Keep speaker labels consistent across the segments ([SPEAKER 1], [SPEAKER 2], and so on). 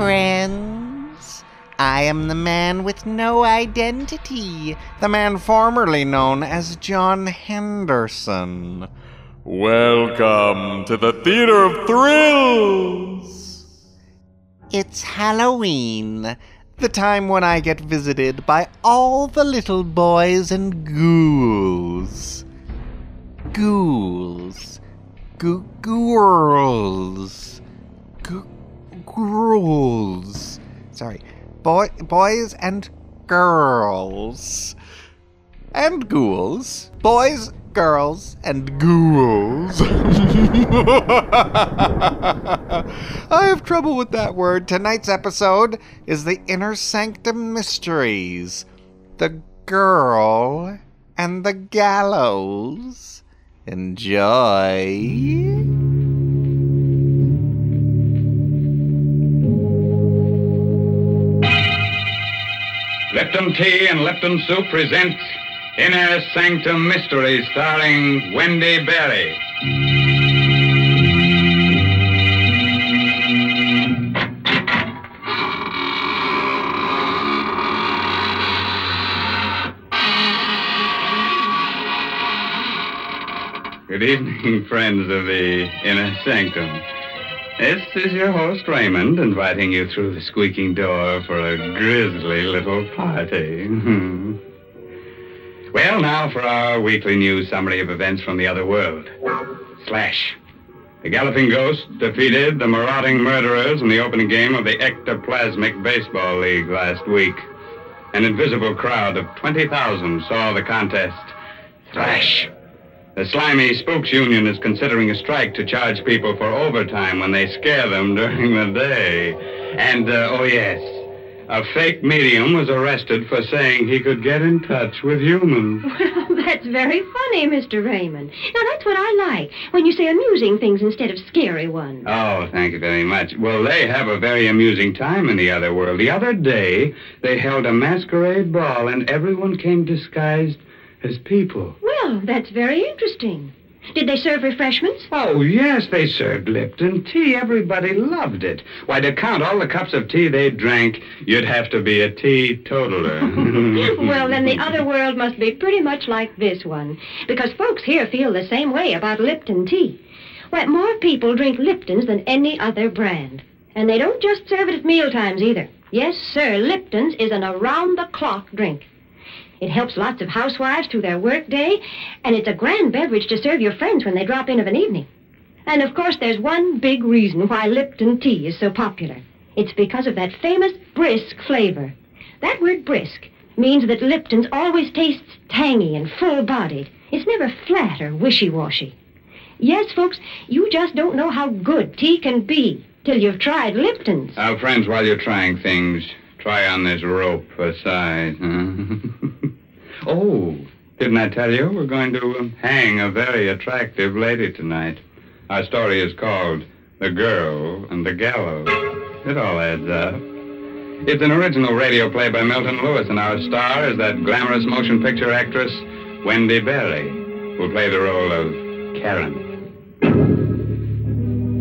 [SPEAKER 1] friends. I am the man with no identity, the man formerly known as John Henderson.
[SPEAKER 2] Welcome to the Theater of Thrills!
[SPEAKER 1] It's Halloween, the time when I get visited by all the little boys and ghouls. Ghouls. Goo- ghouls. Ghouls. Sorry. Boy, boys and girls. And ghouls. Boys, girls, and ghouls. I have trouble with that word. Tonight's episode is the Inner Sanctum Mysteries. The girl and the gallows. Enjoy.
[SPEAKER 3] Lipton Tea and Lipton Soup presents Inner Sanctum Mysteries starring Wendy Barrie. Good evening, friends of the Inner Sanctum. This is your host, Raymond, inviting you through the squeaking door for a grisly little party. Hmm. well, now for our weekly news summary of events from the other world. Slash. The Galloping Ghost defeated the marauding murderers in the opening game of the Ectoplasmic Baseball League last week. An invisible crowd of 20,000 saw the contest. Slash. The Slimy Spooks Union is considering a strike to charge people for overtime when they scare them during the day. And, uh, oh, yes, a fake medium was arrested for saying he could get in touch with humans.
[SPEAKER 4] Well, that's very funny, Mr. Raymond. Now, that's what I like, when you say amusing things instead of scary ones.
[SPEAKER 3] Oh, thank you very much. Well, they have a very amusing time in the other world. The other day, they held a masquerade ball, and everyone came disguised as people.
[SPEAKER 4] Well, that's very interesting. Did they serve refreshments?
[SPEAKER 3] Oh, yes, they served Lipton tea. Everybody loved it. Why, to count all the cups of tea they drank, you'd have to be a teetotaler.
[SPEAKER 4] well, then the other world must be pretty much like this one, because folks here feel the same way about Lipton tea. Why, more people drink Lipton's than any other brand. And they don't just serve it at mealtimes either. Yes, sir, Lipton's is an around-the-clock drink. It helps lots of housewives through their workday, and it's a grand beverage to serve your friends when they drop in of an evening. And of course, there's one big reason why Lipton tea is so popular. It's because of that famous brisk flavor. That word brisk means that Lipton's always tastes tangy and full-bodied. It's never flat or wishy-washy. Yes, folks, you just don't know how good tea can be till you've tried Lipton's.
[SPEAKER 3] Our friends, while you're trying things, try on this rope size. Huh? oh, didn't I tell you we're going to um, hang a very attractive lady tonight? Our story is called The Girl and the Gallows. It all adds up. It's an original radio play by Milton Lewis, and our star is that glamorous motion picture actress, Wendy Barrie, who'll play the role of Karen.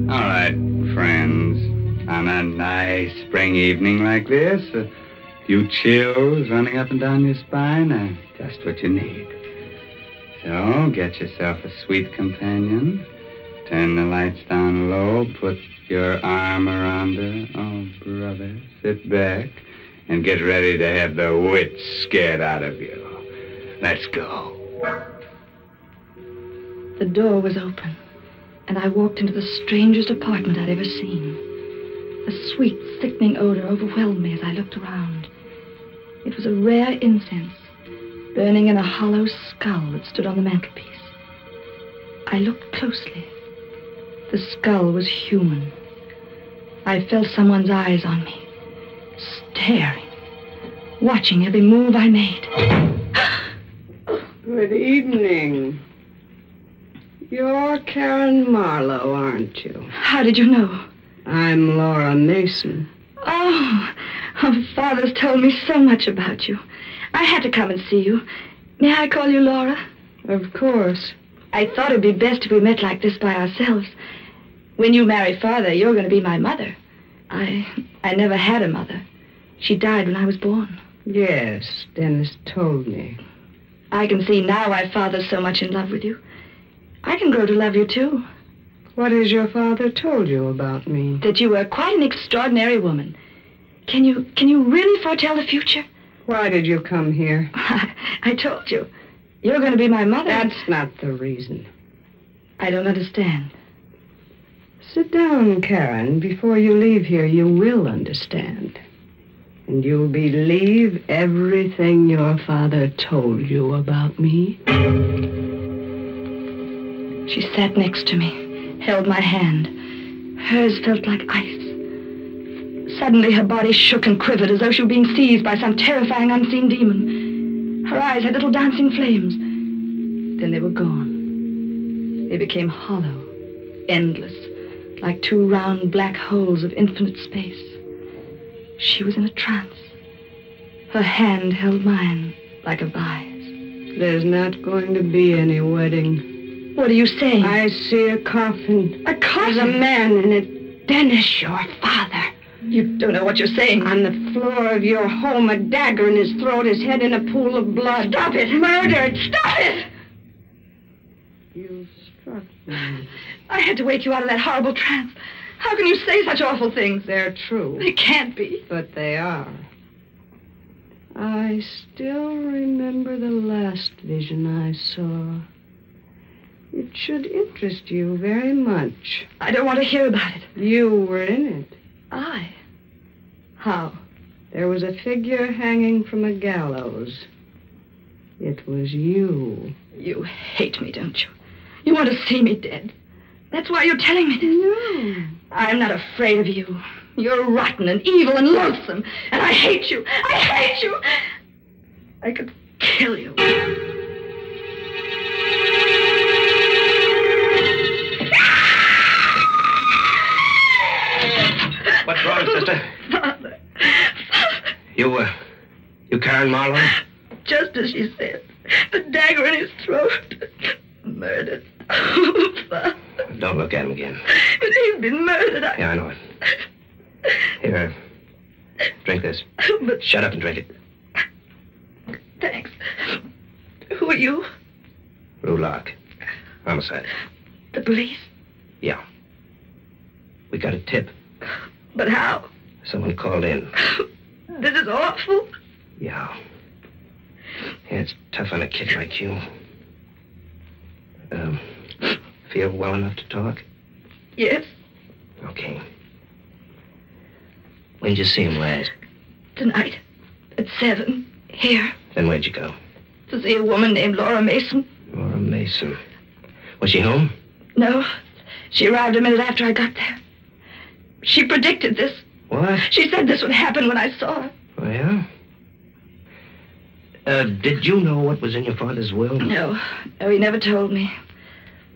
[SPEAKER 3] All right, friends. On a nice spring evening like this, a few chills running up and down your spine are just what you need. So get yourself a sweet companion. Turn the lights down low. Put your arm around her. Oh, brother, sit back and get ready to have the wits scared out of you. Let's go.
[SPEAKER 5] The door was open, and I walked into the strangest apartment I'd ever seen. A sweet, sickening odor overwhelmed me as I looked around. It was a rare incense, burning in a hollow skull that stood on the mantelpiece. I looked closely. The skull was human. I felt someone's eyes on me, staring, watching every move I made.
[SPEAKER 6] Good evening. You're Karen Marlowe, aren't you?
[SPEAKER 5] How did you know?
[SPEAKER 6] I'm Laura Mason.
[SPEAKER 5] Oh, oh, Father's told me so much about you. I had to come and see you. May I call you Laura?
[SPEAKER 6] Of course.
[SPEAKER 5] I thought it'd be best if we met like this by ourselves. When you marry Father, you're going to be my mother. I I never had a mother. She died when I was born.
[SPEAKER 6] Yes, Dennis told me.
[SPEAKER 5] I can see now why Father's so much in love with you. I can grow to love you too.
[SPEAKER 6] What has your father told you about me?
[SPEAKER 5] That you were quite an extraordinary woman. Can you can you really foretell the future?
[SPEAKER 6] Why did you come here?
[SPEAKER 5] I told you. You're going to be my mother.
[SPEAKER 6] That's not the reason.
[SPEAKER 5] I don't understand.
[SPEAKER 6] Sit down, Karen. Before you leave here, you will understand. And you'll believe everything your father told you about me.
[SPEAKER 5] She sat next to me, held my hand. Hers felt like ice. Suddenly, her body shook and quivered as though she were being seized by some terrifying unseen demon. Her eyes had little dancing flames. Then they were gone. They became hollow, endless, like two round black holes of infinite space. She was in a trance. Her hand held mine like a vise.
[SPEAKER 6] There's not going to be any wedding.
[SPEAKER 5] What are you saying?
[SPEAKER 6] I see a coffin.
[SPEAKER 5] A coffin?
[SPEAKER 6] There's a man in it. Dennis, your father.
[SPEAKER 5] You don't know what you're saying.
[SPEAKER 6] On the floor of your home, a dagger in his throat, his head in a pool of blood.
[SPEAKER 5] Stop it!
[SPEAKER 6] Murdered!
[SPEAKER 5] Stop it!
[SPEAKER 6] You struck me.
[SPEAKER 5] I had to wake you out of that horrible trance. How can you say such awful things?
[SPEAKER 6] They're true,
[SPEAKER 5] They can't be.
[SPEAKER 6] but they are. I still remember the last vision I saw. It should interest you very much.
[SPEAKER 5] I don't want to hear about it.
[SPEAKER 6] You were in it.
[SPEAKER 5] I? How?
[SPEAKER 6] There was a figure hanging from a gallows. It was you.
[SPEAKER 5] You hate me, don't you? You want to see me dead. That's why you're telling me this.
[SPEAKER 6] No.
[SPEAKER 5] I'm not afraid of you. You're rotten and evil and loathsome, and I hate you. I hate you. I could kill you.
[SPEAKER 7] What's wrong, sister?
[SPEAKER 5] Father.
[SPEAKER 7] You, uh, you Karen Marlowe?
[SPEAKER 5] Just as she said. The dagger in his throat. Murdered. Father.
[SPEAKER 7] Don't look at him again.
[SPEAKER 5] But he's been murdered. I...
[SPEAKER 7] Yeah, I know it. Here, uh, drink this.
[SPEAKER 5] But
[SPEAKER 7] Shut up and drink it.
[SPEAKER 5] thanks. Who are you?
[SPEAKER 7] Lou Locke. Homicide.
[SPEAKER 5] The police?
[SPEAKER 7] Yeah. We got a tip.
[SPEAKER 5] But how?
[SPEAKER 7] Someone called in.
[SPEAKER 5] This is awful.
[SPEAKER 7] Yeah. Yeah, it's tough on a kid like you. Um, feel well enough to talk?
[SPEAKER 5] Yes,
[SPEAKER 7] Okay. When did you see him last?
[SPEAKER 5] tonight. At seven. Here.
[SPEAKER 7] Then where'd you go?
[SPEAKER 5] To see a woman named Laura Mason.
[SPEAKER 7] Laura Mason. Was she home?
[SPEAKER 5] No. She arrived a minute after I got there. She predicted this.
[SPEAKER 7] What?
[SPEAKER 5] She said this would happen when I saw her.
[SPEAKER 7] Oh, yeah? Uh, did you know what was in your father's will?
[SPEAKER 5] No. No, he never told me.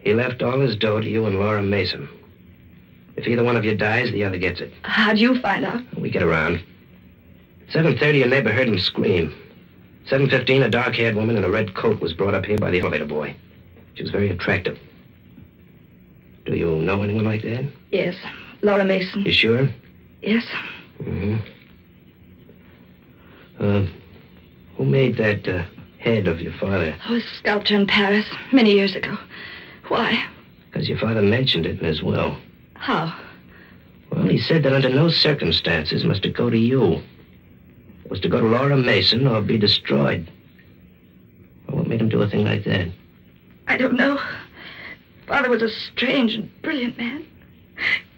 [SPEAKER 7] He left all his dough to you and Laura Mason. If either one of you dies, the other gets it.
[SPEAKER 5] How'd you find out?
[SPEAKER 7] We get around. 7.30, a neighbor heard him scream. 7.15, a dark-haired woman in a red coat was brought up here by the elevator boy. She was very attractive. Do you know anyone like that?
[SPEAKER 5] Yes. Laura Mason.
[SPEAKER 7] You sure?
[SPEAKER 5] Yes.
[SPEAKER 7] Mm-hmm. Uh, who made that uh, head of your father?
[SPEAKER 5] I was a sculptor in Paris many years ago. Why?
[SPEAKER 7] Because your father mentioned it in his will.
[SPEAKER 5] How?
[SPEAKER 7] Well, he said that under no circumstances must it go to you. It was to go to Laura Mason or be destroyed. Well, what made him do a thing like that?
[SPEAKER 5] I don't know. Father was a strange and brilliant man.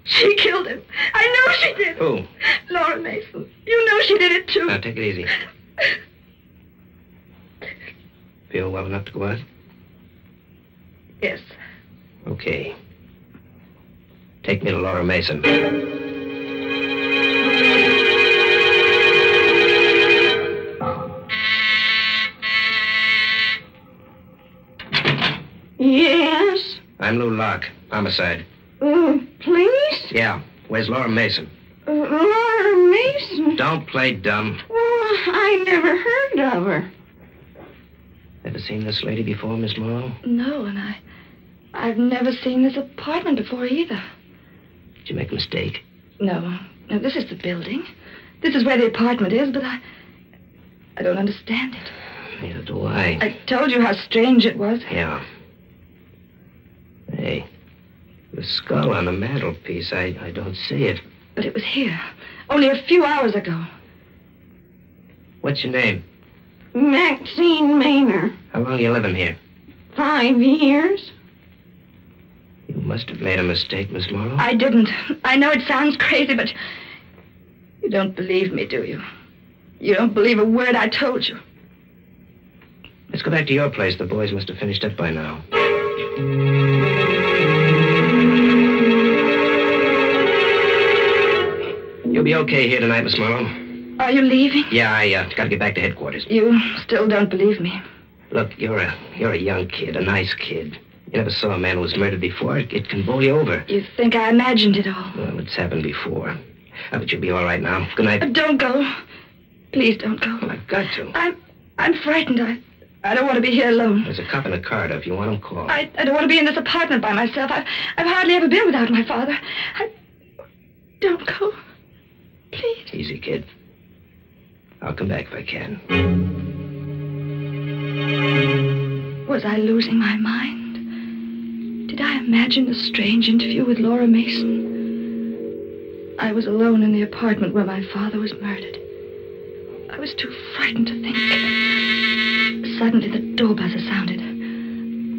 [SPEAKER 5] She killed him. I know she did.
[SPEAKER 7] Who?
[SPEAKER 5] Laura Mason. You know she did it too.
[SPEAKER 7] Now, take it easy. Feel well enough to go out?
[SPEAKER 5] yes.
[SPEAKER 7] Okay. Take me to Laura Mason.
[SPEAKER 6] Yes?
[SPEAKER 7] I'm Lou Locke. Homicide.
[SPEAKER 6] Uh, please?
[SPEAKER 7] Yeah. Where's Laura Mason?
[SPEAKER 6] Uh, Laura Mason?
[SPEAKER 7] Don't play dumb.
[SPEAKER 6] Well, I never heard of her.
[SPEAKER 7] Ever seen this lady before, Miss Morrow?
[SPEAKER 5] No, and I. I've never seen this apartment before either.
[SPEAKER 7] Did you make a mistake?
[SPEAKER 5] No. No, this is the building. This is where the apartment is, but I. I don't understand it.
[SPEAKER 7] Neither do I.
[SPEAKER 5] I told you how strange it was.
[SPEAKER 7] Yeah. Hey, the skull on the mantelpiece, I, I don't see it.
[SPEAKER 5] But it was here. Only a few hours ago.
[SPEAKER 7] What's your name?
[SPEAKER 4] Maxine Maynard.
[SPEAKER 7] How long you living here?
[SPEAKER 4] Five years.
[SPEAKER 7] You must have made a mistake, Miss Morrow.
[SPEAKER 5] I didn't. I know it sounds crazy, but. You don't believe me, do you? You don't believe a word I told you.
[SPEAKER 7] Let's go back to your place. The boys must have finished up by now. You'll be okay here tonight, Miss Morrow.
[SPEAKER 5] Are you leaving?
[SPEAKER 7] Yeah, I uh, gotta get back to headquarters.
[SPEAKER 5] You still don't believe me.
[SPEAKER 7] Look, you're a you're a young kid, a nice kid. You never saw a man who was murdered before. It, it can bowl you over.
[SPEAKER 5] You think I imagined it all.
[SPEAKER 7] Well, it's happened before. Uh, but you'll be all right now. Good night.
[SPEAKER 5] Uh, Don't go. Please don't go.
[SPEAKER 7] Well, I've got to.
[SPEAKER 5] I'm I'm frightened. I I don't want to be here alone.
[SPEAKER 7] There's a cop in the corridor. If you want him, call.
[SPEAKER 5] I, I don't want to be in this apartment by myself. I, I've hardly ever been without my father. I, don't go. Please.
[SPEAKER 7] Easy, kid. I'll come back if I can.
[SPEAKER 5] Was I losing my mind? Did I imagine a strange interview with Laura Mason? I was alone in the apartment where my father was murdered. I was too frightened to think. Suddenly, the door buzzer sounded.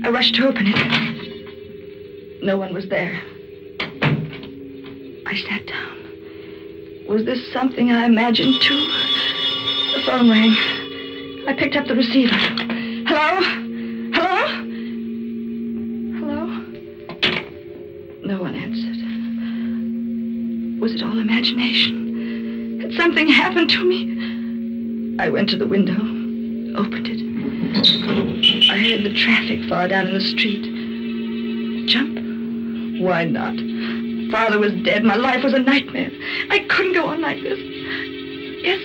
[SPEAKER 5] I rushed to open it. No one was there. I sat down. Was this something I imagined too? The phone rang. I picked up the receiver. Hello? Hello? Hello? No one answered. Was it all imagination? Had something happened to me? I went to the window, opened it. I heard the traffic far down in the street. Jump? Why not? Father was dead. My life was a nightmare. I couldn't go on like this. Yes,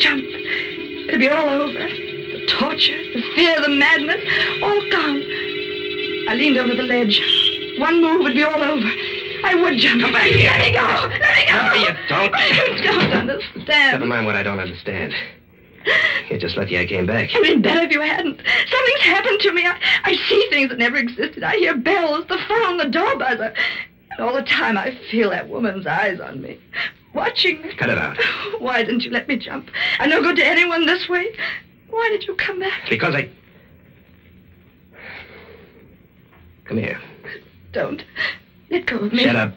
[SPEAKER 5] jump. It'll be all over. The torture, the fear, the madness, all gone. I leaned over the ledge. One move would be all over. I would jump.
[SPEAKER 7] Come back here.
[SPEAKER 5] Let me go. Let me go.
[SPEAKER 7] No, you don't.
[SPEAKER 5] You don't understand.
[SPEAKER 7] Never mind what I don't understand. You're just lucky I came back.
[SPEAKER 5] It'd been better if you hadn't. Something's happened to me. I, I see things that never existed. I hear bells, the phone, the door buzzer. All the time I feel that woman's eyes on me, watching me.
[SPEAKER 7] Cut it out.
[SPEAKER 5] Why didn't you let me jump? I'm no good to anyone this way. Why did you come back?
[SPEAKER 7] Because I. Come here.
[SPEAKER 5] Don't. Let go of me.
[SPEAKER 7] Shut up.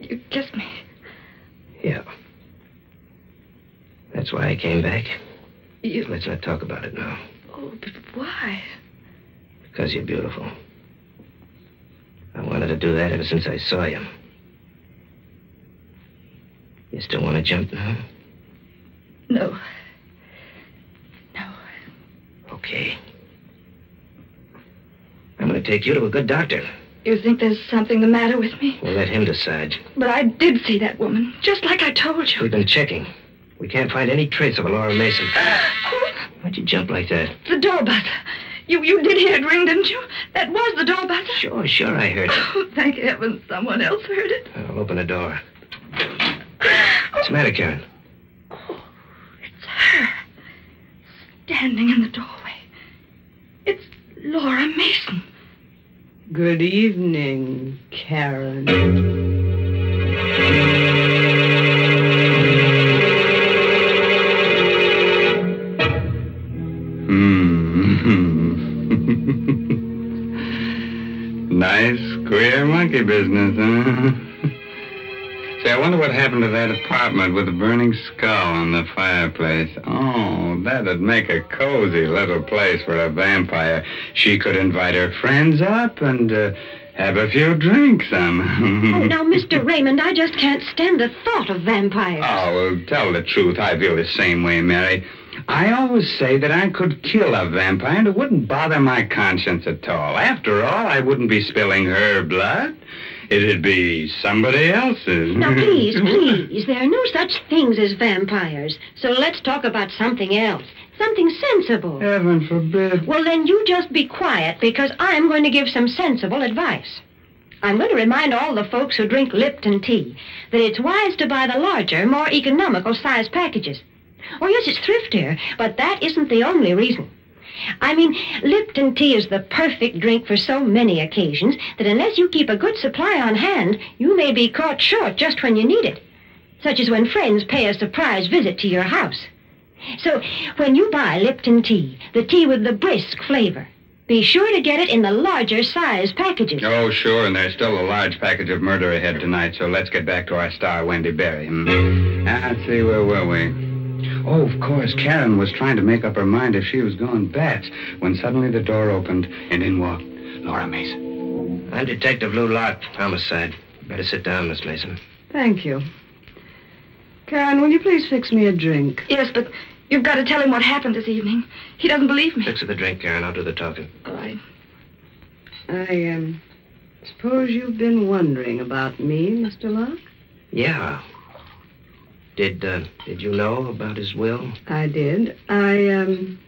[SPEAKER 5] You kissed me.
[SPEAKER 7] Yeah. That's why I came back.
[SPEAKER 5] You.
[SPEAKER 7] Let's not talk about it now.
[SPEAKER 5] Oh, but why?
[SPEAKER 7] Because you're beautiful. I wanted to do that ever since I saw you. You still want to jump now?
[SPEAKER 5] No. No.
[SPEAKER 7] Okay. I'm going to take you to a good doctor.
[SPEAKER 5] You think there's something the matter with me?
[SPEAKER 7] We'll let him decide.
[SPEAKER 5] But I did see that woman, just like I told you.
[SPEAKER 7] We've been checking. We can't find any trace of a Laura Mason. Why'd you jump like that?
[SPEAKER 5] The door buzzer. You you did hear it ring, didn't you? That was the door buzzer.
[SPEAKER 7] Sure, sure, I heard it.
[SPEAKER 5] Oh, thank heaven someone else heard it.
[SPEAKER 7] I'll open the door. What's the matter, Karen?
[SPEAKER 5] Oh, it's her. Standing in the doorway. It's Laura Mason.
[SPEAKER 6] Good evening, Karen.
[SPEAKER 3] Nice, queer monkey business, huh? Say, I wonder what happened to that apartment with the burning skull on the fireplace. Oh, that'd make a cozy little place for a vampire. She could invite her friends up and uh, have a few drinks. Um.
[SPEAKER 4] Oh, now, Mr. Raymond, I just can't stand the thought of vampires.
[SPEAKER 3] Oh, well, tell the truth. I feel the same way, Mary. I always say that I could kill a vampire and it wouldn't bother my conscience at all. After all, I wouldn't be spilling her blood. It'd be somebody else's.
[SPEAKER 4] Now, please, please, there are no such things as vampires. So let's talk about something else. Something sensible.
[SPEAKER 3] Heaven forbid.
[SPEAKER 4] Well, then you just be quiet because I'm going to give some sensible advice. I'm going to remind all the folks who drink Lipton tea that it's wise to buy the larger, more economical size packages. Oh, yes, it's thriftier, but that isn't the only reason. I mean, Lipton tea is the perfect drink for so many occasions that unless you keep a good supply on hand, you may be caught short just when you need it. Such as when friends pay a surprise visit to your house. So, when you buy Lipton tea, the tea with the brisk flavor, be sure to get it in the larger size packages.
[SPEAKER 3] Oh, sure, and there's still a large package of murder ahead tonight, so let's get back to our star, Wendy Barrie. Hmm. Ah, Let's see, where were we? Oh, of course, Karen was trying to make up her mind if she was going bats when suddenly the door opened and in walked Laura Mason.
[SPEAKER 7] I'm Detective Lou Locke, homicide. Better sit down, Miss Mason.
[SPEAKER 6] Thank you. Karen, will you please fix me a drink?
[SPEAKER 5] Yes, but you've got to tell him what happened this evening. He doesn't believe me.
[SPEAKER 7] Fix her the drink, Karen. I'll do the talking.
[SPEAKER 5] All right.
[SPEAKER 6] I, um, suppose you've been wondering about me, Mr. Locke?
[SPEAKER 7] Yeah. Did, uh, did you know about his will?
[SPEAKER 6] I did. I, um,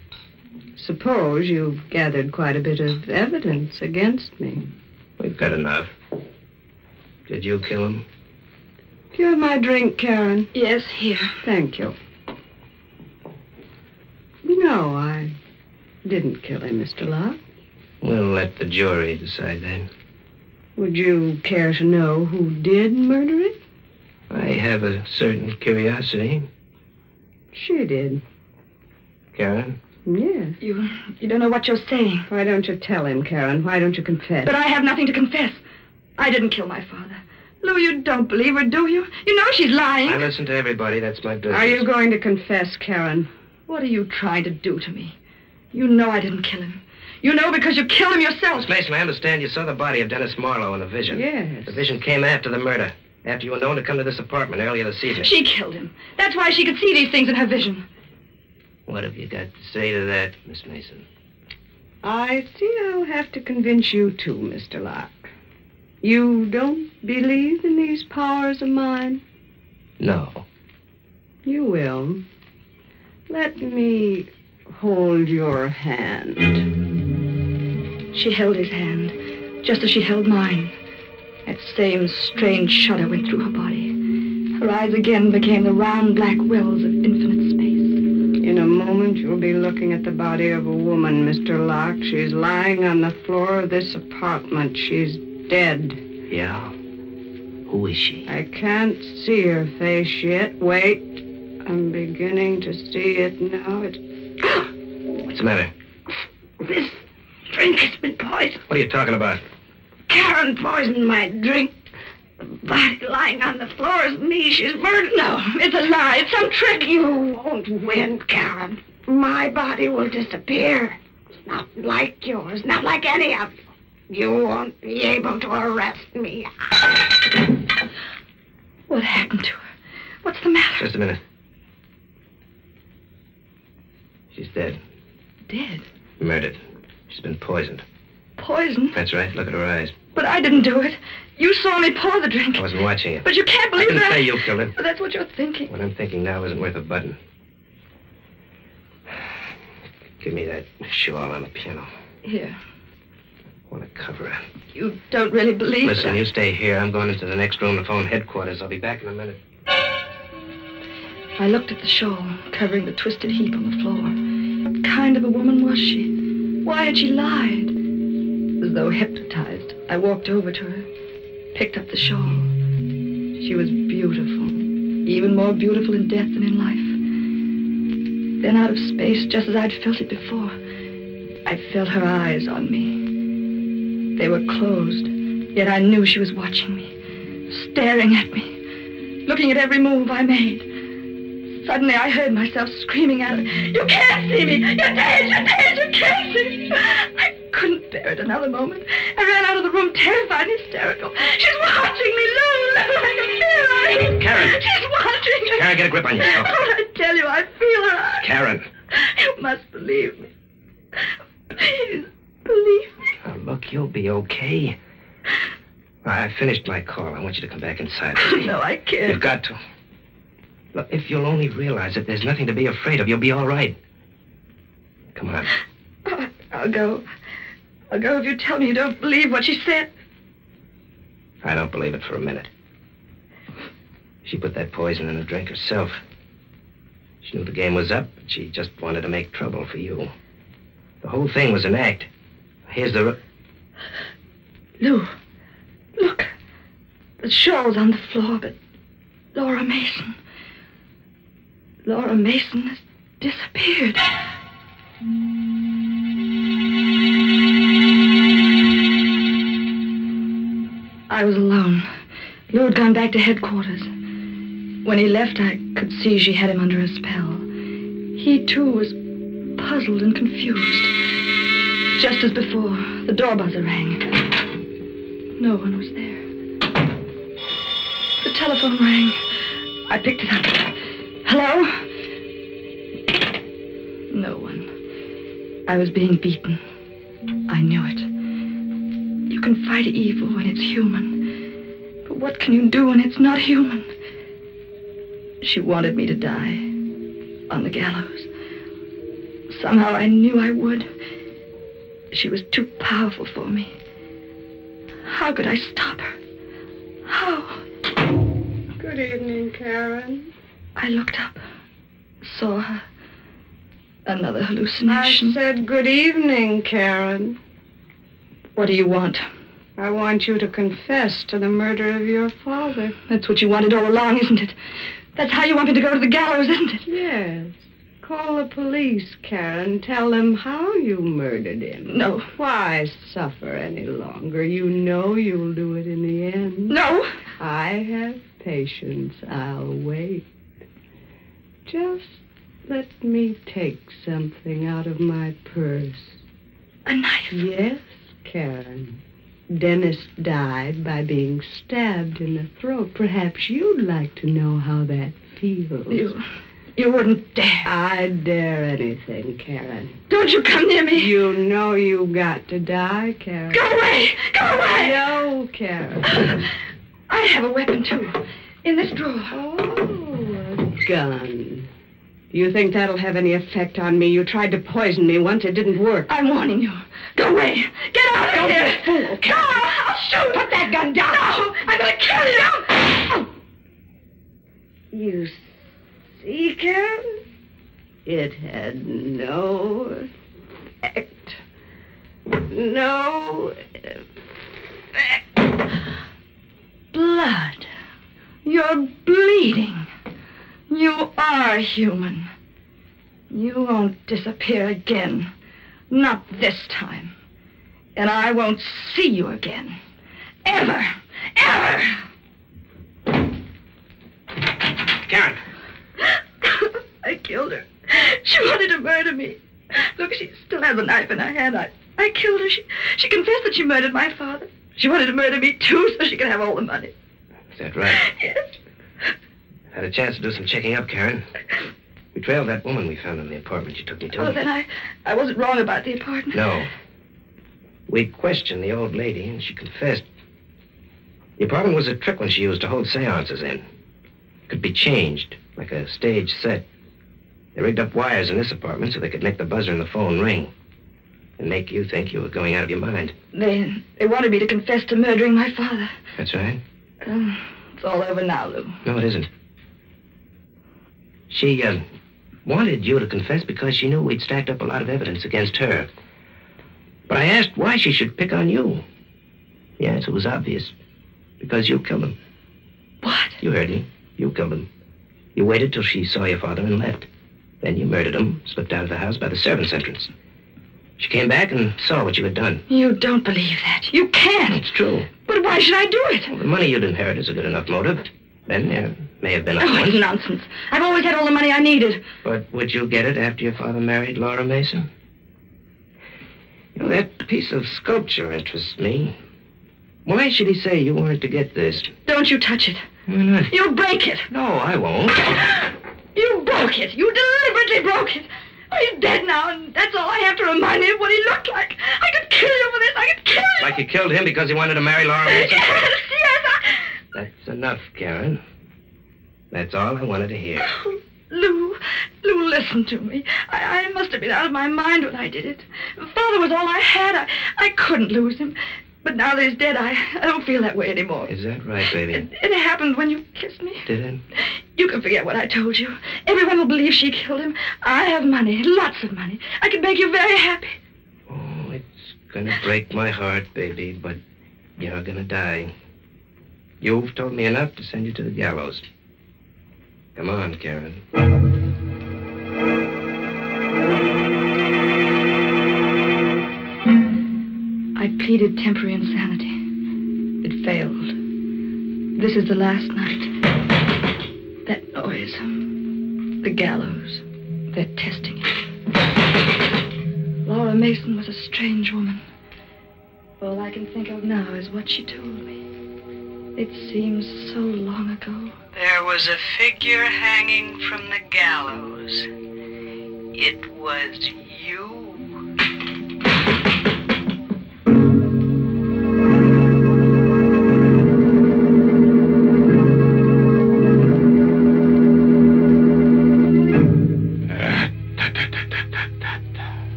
[SPEAKER 6] suppose you've gathered quite a bit of evidence against me.
[SPEAKER 7] We've got enough. Did you kill him?
[SPEAKER 6] Do you have my drink, Karen?
[SPEAKER 5] Yes, here.
[SPEAKER 6] Thank you. No, I didn't kill him, Mr. Locke.
[SPEAKER 7] We'll let the jury decide that.
[SPEAKER 6] Would you care to know who did murder it?
[SPEAKER 7] I have a certain curiosity.
[SPEAKER 6] She did.
[SPEAKER 7] Karen?
[SPEAKER 6] Yes.
[SPEAKER 5] You, you don't know what you're saying.
[SPEAKER 6] Why don't you tell him, Karen? Why don't you confess?
[SPEAKER 5] But I have nothing to confess. I didn't kill my father. Lou, you don't believe her, do you? You know she's lying.
[SPEAKER 7] I listen to everybody. That's my business.
[SPEAKER 6] Are you going to confess, Karen?
[SPEAKER 5] What are you trying to do to me? You know I didn't kill him. You know because you killed him yourself.
[SPEAKER 7] Miss Mason, I understand you saw the body of Dennis Marlowe in a vision.
[SPEAKER 6] Yes.
[SPEAKER 7] The vision came after the murder. After you were known to come to this apartment earlier this evening.
[SPEAKER 5] She killed him. That's why she could see these things in her vision.
[SPEAKER 7] What have you got to say to that, Miss Mason?
[SPEAKER 6] I see I'll have to convince you too, Mr. Locke. You don't believe in these powers of mine?
[SPEAKER 7] No.
[SPEAKER 6] You will. Let me hold your hand.
[SPEAKER 5] She held his hand, just as she held mine. That same strange shudder went through her body. Her eyes again became the round black wells of infinite space.
[SPEAKER 6] In a moment, you'll be looking at the body of a woman, Mr. Locke. She's lying on the floor of this apartment. She's dead.
[SPEAKER 7] Yeah? Who is she?
[SPEAKER 6] I can't see her face yet. Wait. I'm beginning to see it now. It's.
[SPEAKER 7] What's the matter?
[SPEAKER 6] This drink has been poisoned.
[SPEAKER 7] What are you talking about?
[SPEAKER 6] Karen poisoned my drink. The body lying on the floor is me. She's murdered.
[SPEAKER 5] No, it's a lie. It's some trick.
[SPEAKER 6] You won't win, Karen. My body will disappear. It's not like yours, not like any of you. You won't be able to arrest me.
[SPEAKER 5] What happened to her? What's the matter?
[SPEAKER 7] Just a minute. She's dead.
[SPEAKER 5] Dead.
[SPEAKER 7] Murdered. She's been poisoned.
[SPEAKER 5] Poisoned?
[SPEAKER 7] That's right. Look at her eyes.
[SPEAKER 5] But I didn't do it. You saw me pour the drink.
[SPEAKER 7] I wasn't watching you.
[SPEAKER 5] But you can't
[SPEAKER 7] I
[SPEAKER 5] believe
[SPEAKER 7] didn't
[SPEAKER 5] that.
[SPEAKER 7] say you killed her.
[SPEAKER 5] But that's what you're thinking.
[SPEAKER 7] What I'm thinking now isn't worth a button. Give me that shawl on the piano.
[SPEAKER 5] Here.
[SPEAKER 7] I want to cover her.
[SPEAKER 5] You don't really believe
[SPEAKER 7] Listen,
[SPEAKER 5] that.
[SPEAKER 7] you stay here. I'm going into the next room to phone headquarters. I'll be back in a minute.
[SPEAKER 5] I looked at the shawl covering the twisted heap on the floor. What kind of a woman was she? Why had she lied? As though hypnotized, I walked over to her, picked up the shawl. She was beautiful, even more beautiful in death than in life. Then out of space, just as I'd felt it before, I felt her eyes on me. They were closed, yet I knew she was watching me, staring at me, looking at every move I made. Suddenly, I heard myself screaming her, You can't see me! You're dead! You're dead! You can't see me! I couldn't bear it another moment. I ran out of the room, terrified and hysterical. She's watching me, Lou! Lou, I can feel her!
[SPEAKER 7] Karen.
[SPEAKER 5] She's watching me!
[SPEAKER 7] Karen, get a grip on yourself.
[SPEAKER 5] Oh, I tell you, I feel her.
[SPEAKER 7] Karen.
[SPEAKER 5] You must believe me. Please, believe me.
[SPEAKER 7] Now, look, you'll be okay. I finished my call. I want you to come back inside. with.
[SPEAKER 5] No, I can't.
[SPEAKER 7] You've got to. Look, if you'll only realize that there's nothing to be afraid of, you'll be all right. Come on.
[SPEAKER 5] Oh, I'll go. I'll go if you tell me you don't believe what she said.
[SPEAKER 7] I don't believe it for a minute. She put that poison in a drink herself. She knew the game was up, but she just wanted to make trouble for you. The whole thing was an act. Here's the.
[SPEAKER 5] Lou, look. The shawl's on the floor, but Laura Mason. Laura Mason has disappeared. I was alone. Lou had gone back to headquarters. When he left, I could see she had him under a spell. He, too, was puzzled and confused. Just as before, the door buzzer rang. No one was there. The telephone rang. I picked it up. Hello? No one. I was being beaten. I knew it. You can fight evil when it's human. But what can you do when it's not human? She wanted me to die on the gallows. Somehow I knew I would. She was too powerful for me. How could I stop her? How?
[SPEAKER 6] Good evening, Karen.
[SPEAKER 5] I looked up, saw her. Another hallucination.
[SPEAKER 6] I said good evening, Karen.
[SPEAKER 5] What do you want?
[SPEAKER 6] I want you to confess to the murder of your father.
[SPEAKER 5] That's what you wanted all along, isn't it? That's how you want me to go to the gallows, isn't it?
[SPEAKER 6] Yes. Call the police, Karen. Tell them how you murdered him.
[SPEAKER 5] No.
[SPEAKER 6] Why suffer any longer? You know you'll do it in the end.
[SPEAKER 5] No.
[SPEAKER 6] I have patience. I'll wait. Just let me take something out of my purse.
[SPEAKER 5] A knife.
[SPEAKER 6] Yes, Karen. Dennis died by being stabbed in the throat. Perhaps you'd like to know how that feels.
[SPEAKER 5] You. You wouldn't dare.
[SPEAKER 6] I'd dare anything, Karen.
[SPEAKER 5] Don't you come near me.
[SPEAKER 6] You know you've got to die, Karen.
[SPEAKER 5] Go away. Go away.
[SPEAKER 6] No, Karen.
[SPEAKER 5] I have a weapon, too. In this drawer.
[SPEAKER 6] Oh, a gun. You think that'll have any effect on me? You tried to poison me once. It didn't work.
[SPEAKER 5] I'm warning you. Go away. Get out of
[SPEAKER 6] Don't be
[SPEAKER 5] here.
[SPEAKER 6] a fool.
[SPEAKER 5] I'll shoot.
[SPEAKER 6] Put that gun down.
[SPEAKER 5] No. I'm going to kill you.
[SPEAKER 6] You see, Karen? It had no effect. No effect.
[SPEAKER 5] Blood. You're bleeding. You are human. You won't disappear again. Not this time. And I won't see you again. Ever. Ever.
[SPEAKER 7] Karen!
[SPEAKER 5] I killed her. She wanted to murder me. Look, she still has a knife in her hand. I, I killed her. She, she confessed that she murdered my father. She wanted to murder me, too, so she could have all the money.
[SPEAKER 7] Is that right?
[SPEAKER 5] Yes.
[SPEAKER 7] Had a chance to do some checking up, Karen. We trailed that woman we found in the apartment you took me to.
[SPEAKER 5] Oh, then I, I wasn't wrong about the apartment.
[SPEAKER 7] No. We questioned the old lady, and she confessed. The apartment was a trick when she used to hold seances in. Could be changed, like a stage set. They rigged up wires in this apartment so they could make the buzzer in the phone ring. And make you think you were going out of your mind.
[SPEAKER 5] They, they wanted me to confess to murdering my father.
[SPEAKER 7] That's right.
[SPEAKER 5] Um, it's all over now, Lou.
[SPEAKER 7] No, it isn't. She, uh, wanted you to confess because she knew we'd stacked up a lot of evidence against her. But I asked why she should pick on you. The answer was obvious. Because you killed him.
[SPEAKER 5] What?
[SPEAKER 7] You heard me. You killed him. You waited till she saw your father and left. Then you murdered him, slipped out of the house by the servants' entrance. She came back and saw what you had done.
[SPEAKER 5] You don't believe that. You can't.
[SPEAKER 7] It's true.
[SPEAKER 5] But why should I do it?
[SPEAKER 7] Well, the money you'd inherit is a good enough motive. Then there may have been
[SPEAKER 5] Oh, it's
[SPEAKER 7] ones.
[SPEAKER 5] nonsense. I've always had all the money I needed.
[SPEAKER 7] But would you get it after your father married Laura Mason? You know, that piece of sculpture interests me. Why should he say you weren't to get this?
[SPEAKER 5] Don't you touch it.
[SPEAKER 7] Why not?
[SPEAKER 5] You'll break it.
[SPEAKER 7] No, I won't.
[SPEAKER 5] You broke it. You deliberately broke it. Oh, he's dead now, and that's all I have to remind me of what he looked like. I could kill you for this. I could kill you.
[SPEAKER 7] Like you killed him because he wanted to marry Laura Mason?
[SPEAKER 5] Yes, yes.
[SPEAKER 7] Enough, Karen. That's all I wanted to hear.
[SPEAKER 5] Oh, Lou, Lou, listen to me. I, I must have been out of my mind when I did it. Father was all I had. I, I couldn't lose him. But now that he's dead, I, I don't feel that way anymore.
[SPEAKER 7] Is that right, baby?
[SPEAKER 5] It, it happened when you kissed me.
[SPEAKER 7] Did it?
[SPEAKER 5] You can forget what I told you. Everyone will believe she killed him. I have money, lots of money. I can make you very happy.
[SPEAKER 7] Oh, it's gonna break my heart, baby, but you're gonna die. You've told me enough to send you to the gallows. Come on, Karen.
[SPEAKER 5] I pleaded temporary insanity. It failed. This is the last night. That noise. The gallows. They're testing it. Laura Mason was a strange woman. All I can think of now is what she told me. It seems so long ago.
[SPEAKER 6] There was a figure hanging from the gallows. It was you.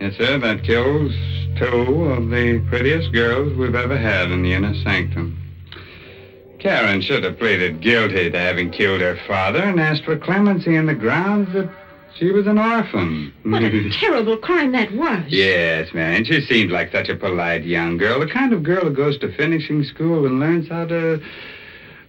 [SPEAKER 3] Yes, sir, that kills two of the prettiest girls we've ever had in the inner sanctum. Karen should have pleaded guilty to having killed her father and asked for clemency on the grounds that she was an orphan.
[SPEAKER 4] What a terrible crime that was.
[SPEAKER 3] Yes, man. She seemed like such a polite young girl, the kind of girl who goes to finishing school and learns how to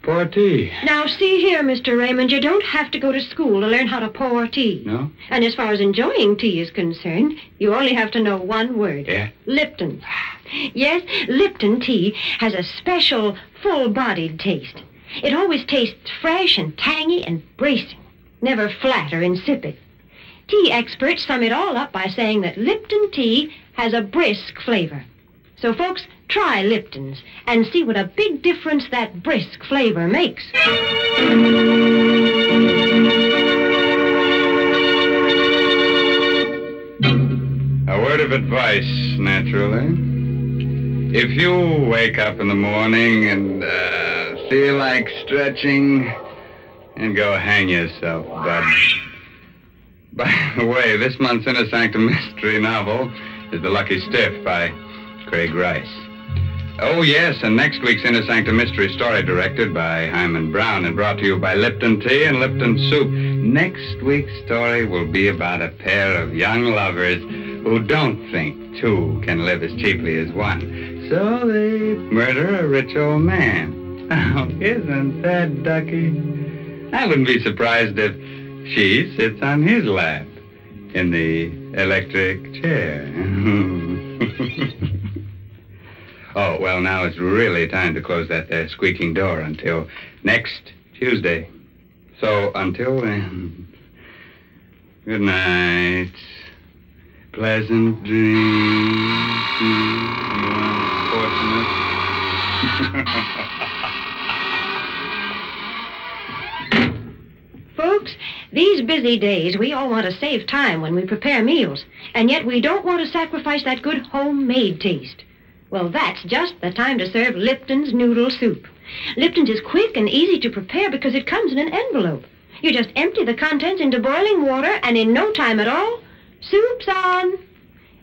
[SPEAKER 3] pour tea.
[SPEAKER 4] Now, see here, Mr. Raymond, you don't have to go to school to learn how to pour tea.
[SPEAKER 3] No?
[SPEAKER 4] And as far as enjoying tea is concerned, you only have to know one word.
[SPEAKER 3] Yeah?
[SPEAKER 4] Lipton. Yes, Lipton tea has a special full-bodied taste. It always tastes fresh and tangy and bracing, never flat or insipid. Tea experts sum it all up by saying that Lipton tea has a brisk flavor. So, folks, try Lipton's and see what a big difference that brisk flavor makes.
[SPEAKER 3] A word of advice, naturally. If you wake up in the morning and uh, feel like stretching, and go hang yourself, bud. By the way, this month's Inner Sanctum mystery novel is The Lucky Stiff by Craig Rice. Oh, yes, and next week's Inner Sanctum mystery story directed by Himan Brown and brought to you by Lipton Tea and Lipton Soup. Next week's story will be about a pair of young lovers who don't think two can live as cheaply as one. So they murder a rich old man. Oh, isn't that ducky? I wouldn't be surprised if she sits on his lap in the electric chair. oh, well, now it's really time to close that there squeaking door until next Tuesday. So until then, good night. Pleasant dreams. You unfortunate.
[SPEAKER 4] Folks, these busy days, we all want to save time when we prepare meals, and yet we don't want to sacrifice that good homemade taste. Well, that's just the time to serve Lipton's noodle soup. Lipton's is quick and easy to prepare because it comes in an envelope. You just empty the contents into boiling water, and in no time at all, soup's on.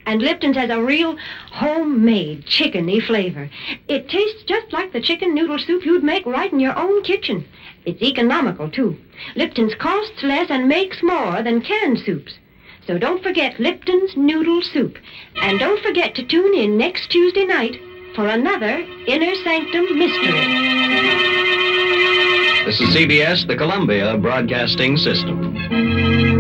[SPEAKER 4] And Lipton's has a real homemade chickeny flavor. It tastes just like the chicken noodle soup you'd make right in your own kitchen. It's economical, too. Lipton's costs less and makes more than canned soups. So don't forget Lipton's Noodle Soup. And don't forget to tune in next Tuesday night for another Inner Sanctum Mystery.
[SPEAKER 8] This is CBS, the Columbia Broadcasting System.